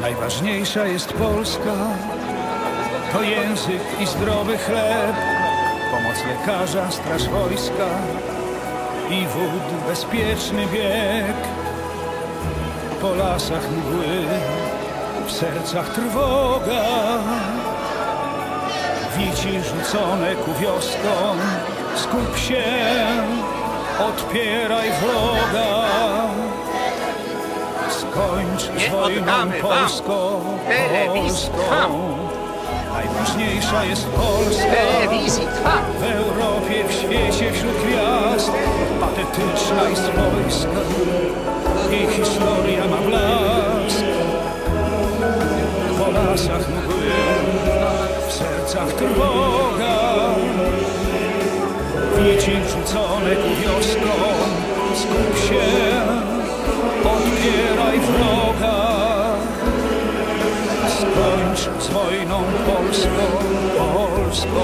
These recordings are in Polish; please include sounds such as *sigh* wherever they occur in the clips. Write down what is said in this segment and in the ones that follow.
Najważniejsza jest Polska, to język i zdrowy chleb, pomoc lekarza, straż wojska i wód bezpieczny bieg. Po lasach mgły, w sercach trwoga, wici rzucone ku wioskom, skup się, odpieraj wroga. Skończ wam polską, polską. Najważniejsza jest Polska. W Europie, w świecie, wśród gwiazd. Patetyczna i swojska Jej historia ma blask Po lasach mgły W sercach trwoga Wieci rzucone ku wioskom Skup się Odbieraj wroga. Skończ z wojną polską Polską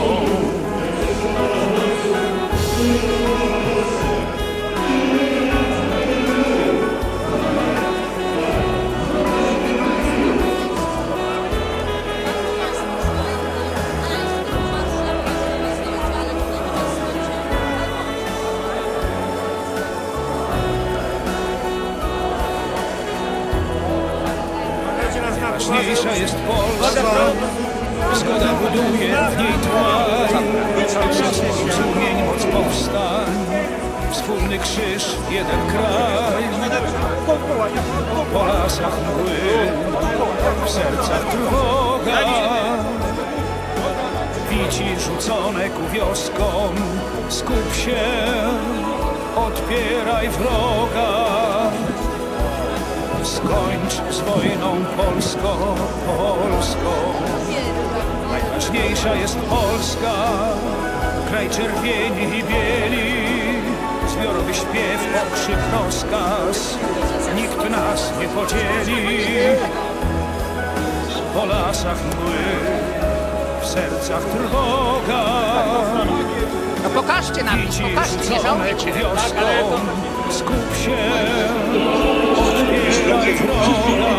trwoga. No pokażcie nam, pokażcie, nie żałujcie. ku wioskom, skup się, odbieraj wroga.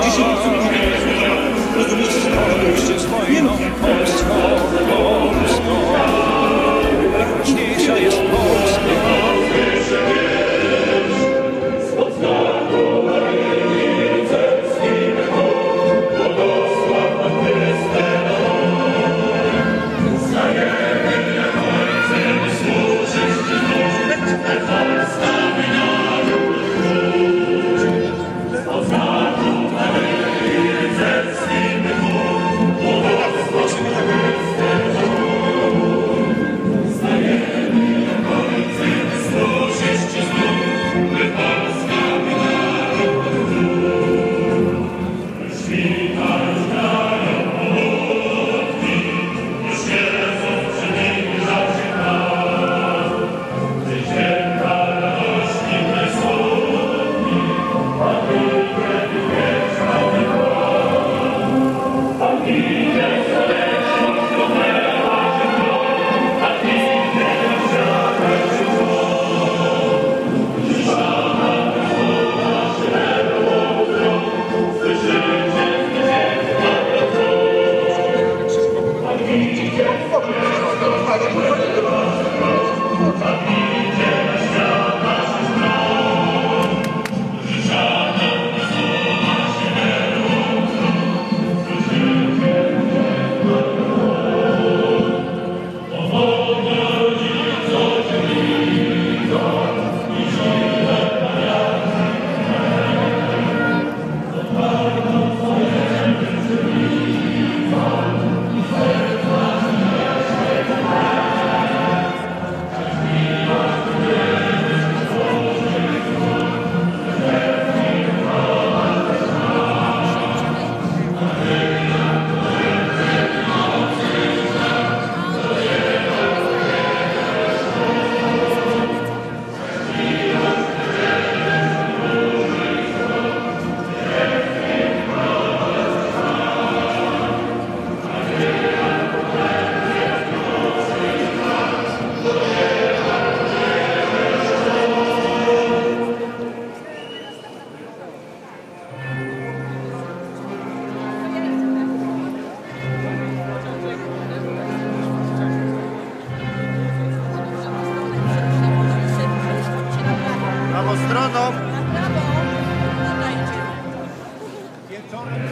Tony.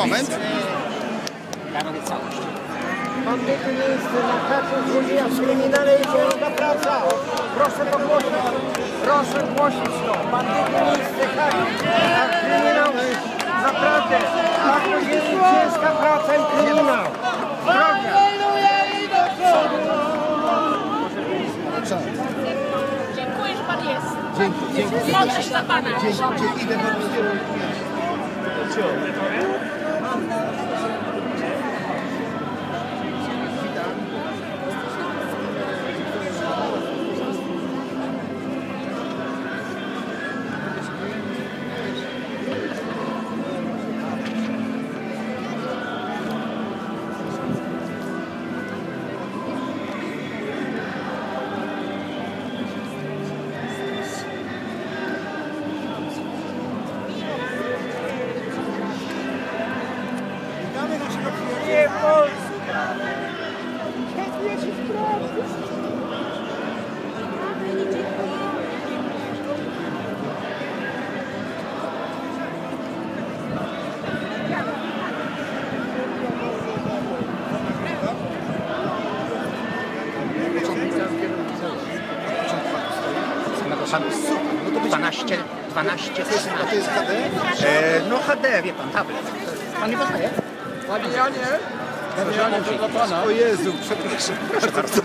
Moment. Bandyty miejsce na placu Złodzieja w kryminale jest ciężka praca. Proszę to. Proszę głosić to. Bandyty miejsce tak. Tak, kryminał. Naprawdę. Tak, to jest ciężka praca i kryminał. Droga. Dziękuję, że pan jest. Dzięki, dzięki. Dzięki, dzięki. Idę po prostu. Pan nie poznaje? O Jezu, przepraszam. Proszę bardzo.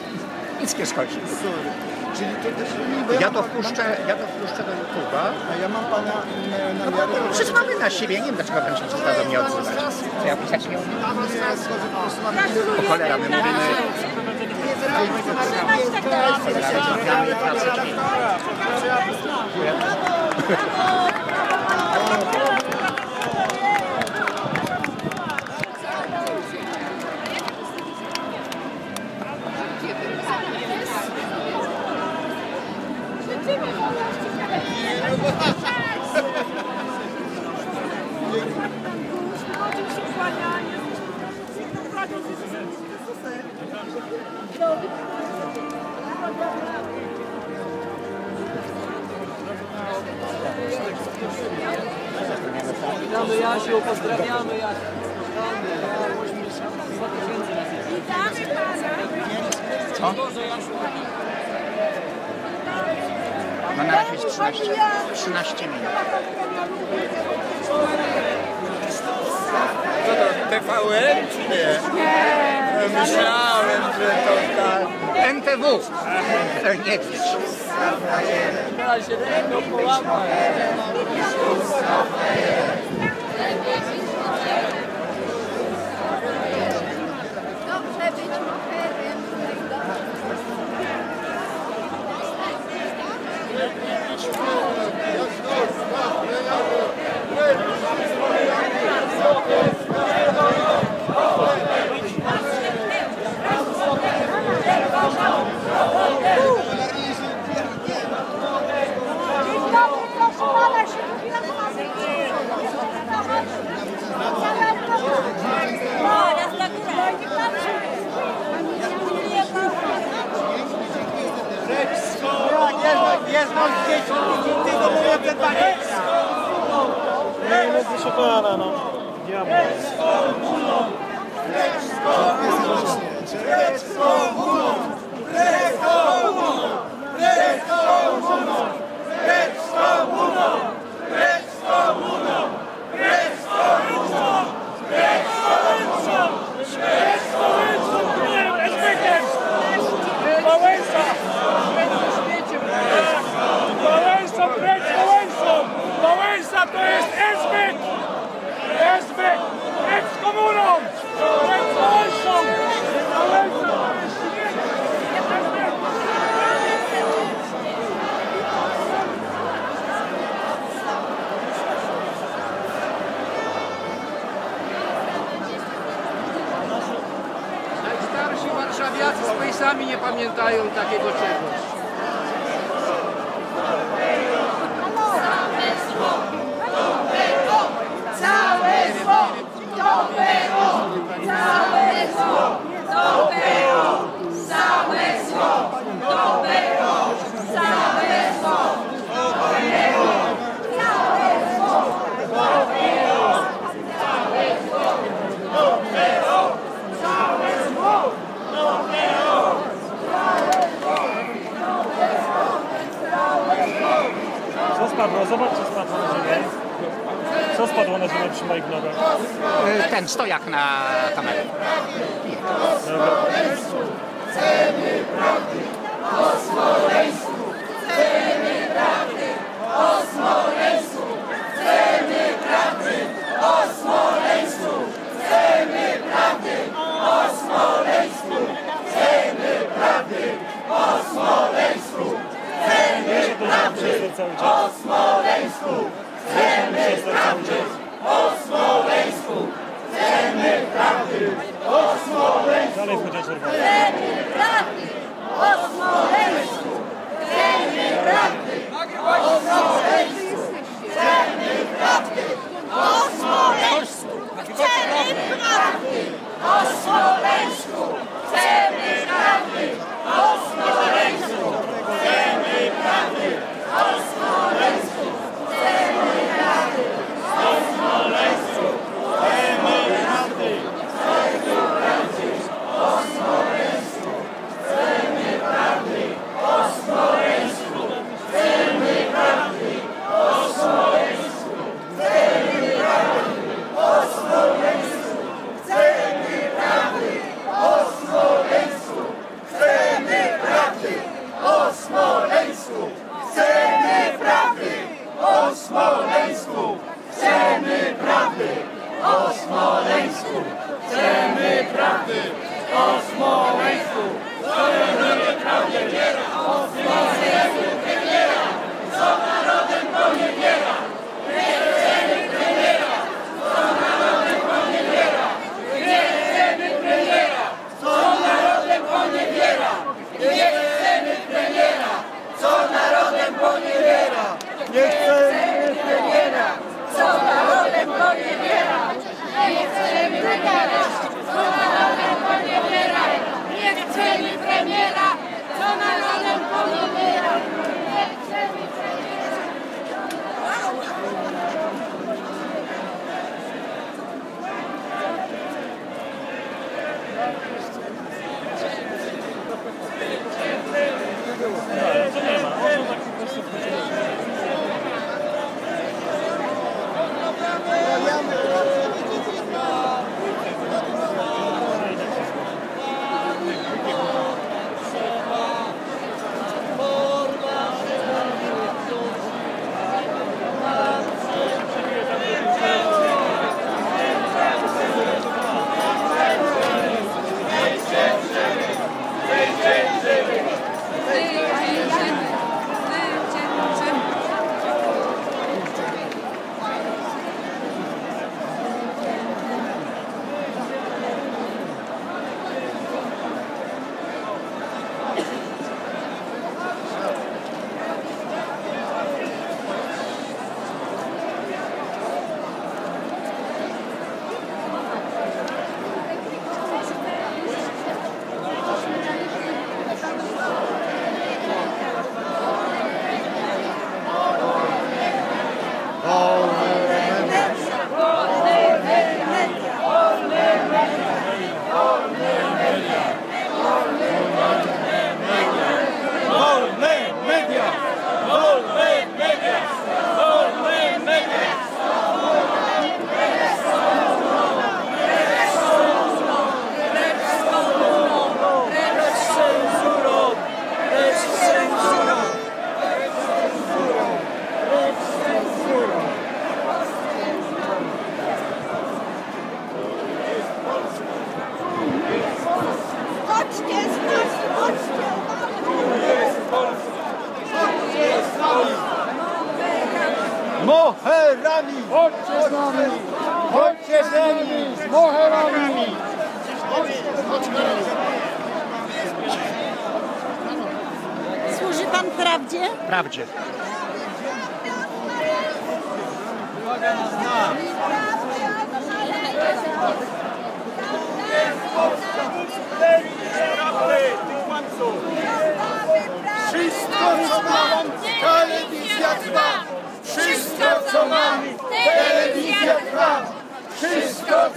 *laughs* Nic nie szkodzi. Sorry. Czyli to też ja, Ja to wpuszczę, ja to wpuszczę do YouTube'a. a ja mam pana e, namiary. Przecież mamy na siebie, nie wiem dlaczego pan się przestał do mnie odzywać. Co ja pisać nie umiem? O cholera, my mówimy Witamy Jasiu, pozdrawiamy Jasiu. Witamy pana. co? No na razie jest 13, 13 minut. Co to, TVN czy nie? Nie. myślałem, że to tak. MTW. Nie wiesz. Na. Dzieci, ty do mówię te panie. Nie, proszę pana, no. Wałęsa! To jest SB! SB! Precz z komuną! Precz z Wałęsą! Wałęsa! Najstarsi warszawiacy z Pejsami nie pamiętają takiego czegoś. cały czas. O Smoleńsku chcemy prawdy. O Smoleńsku chcemy prawdy. O Smoleńsku chcemy prawdy. O Smoleńsku.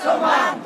somado.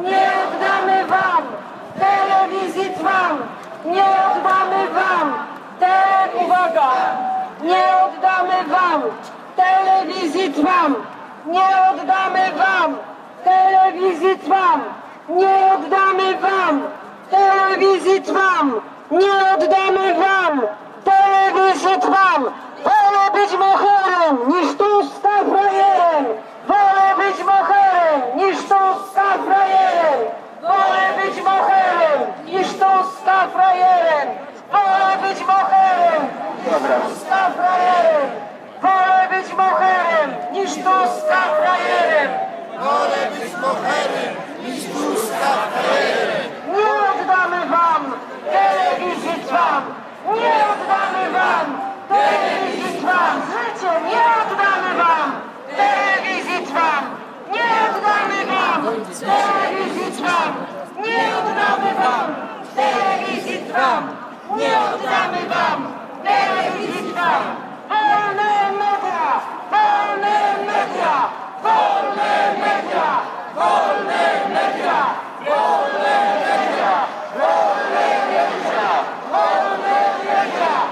Nie oddamy wam telewizji trwam. Nie oddamy wam. Te... Uwaga! Nie oddamy wam telewizji trwam. Nie oddamy wam telewizji trwam. Nie oddamy wam telewizji trwam. Nie oddamy wam telewizji trwam. Wolę być mochorem niż tu stafrajem. Tu z frajerem! Wolę być moherem tu z frajerem! Wolę być moherem niż tu z frajerem! Wolę być moherem niż pusta frajerem. Nie oddamy wam telewizji Trwam! Nie oddamy wam telewizji Trwam! Życie nie oddamy wam telewizji Trwam! Nie oddamy wam telewizji Trwam! Nie oddamy wam telewizji Trwam! Nie oddamy wam telewizji Trwam! Wolne media! Wolne media! Wolne media! Wolne media! Wolne media! Wolne media! Wolne media!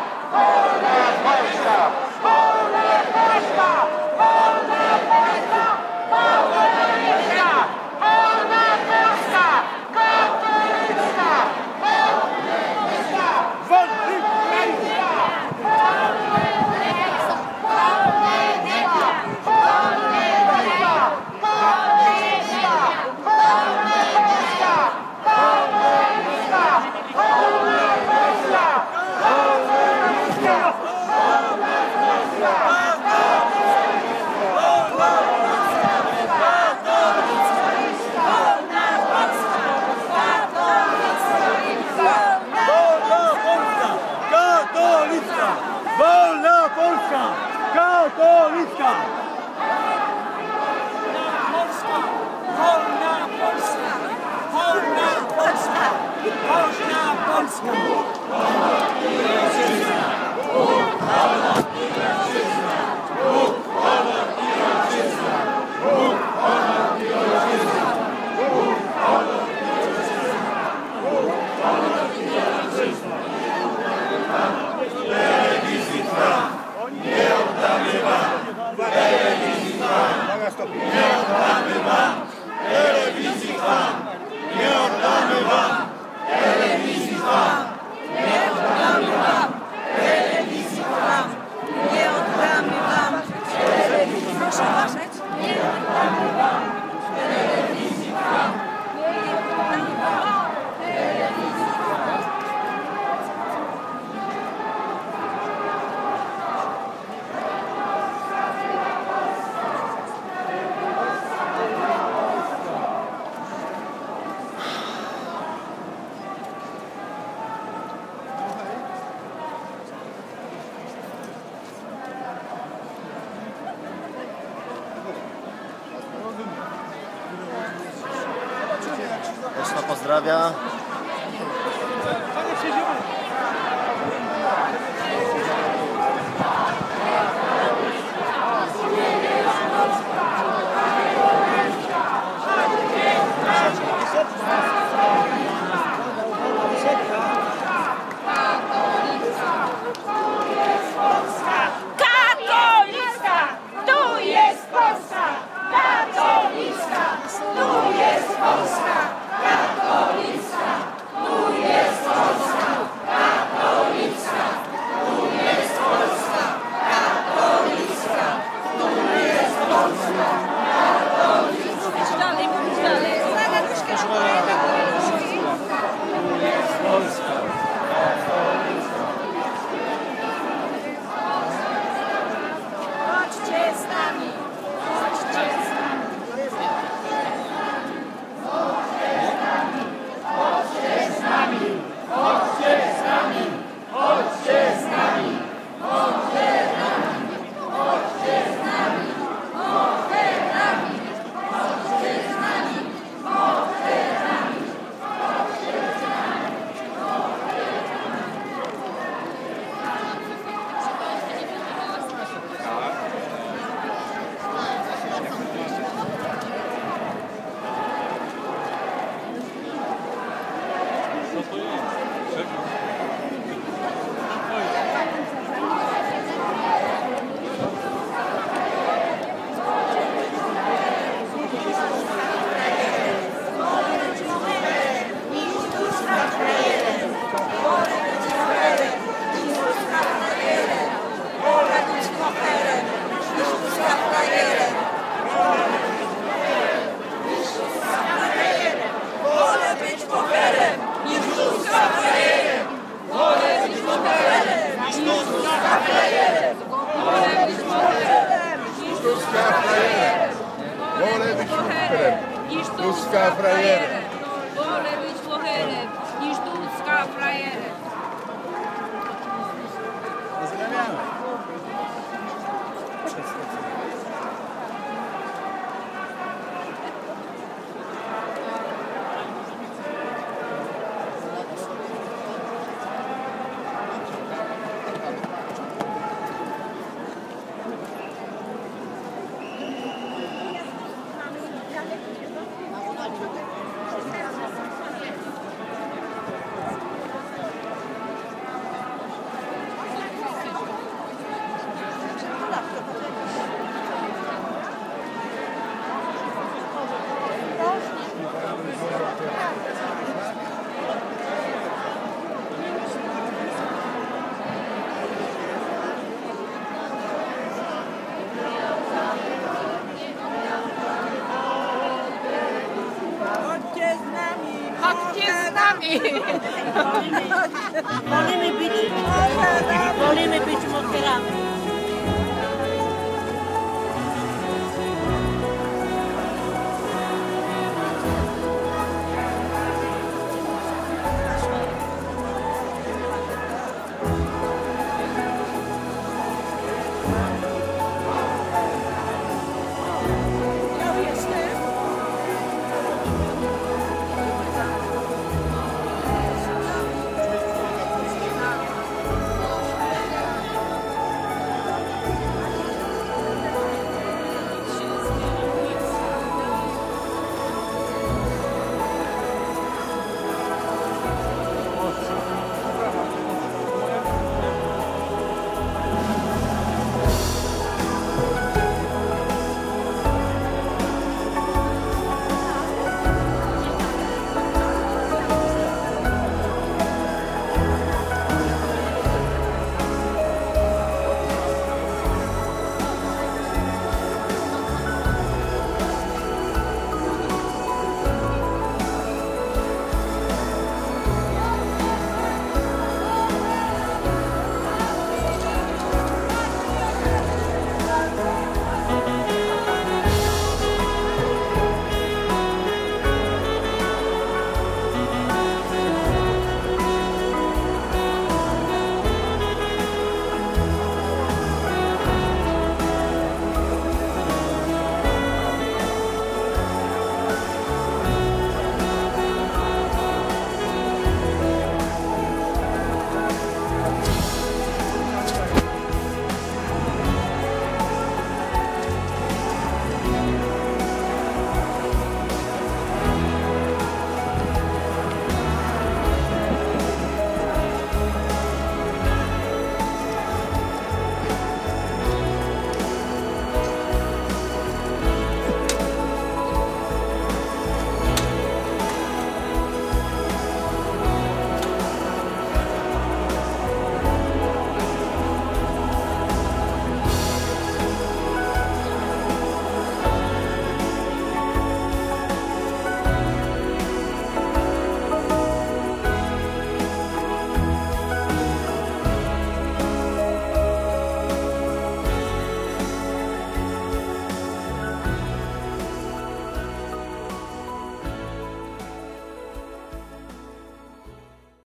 Wolimy być, wolimy być mokerami.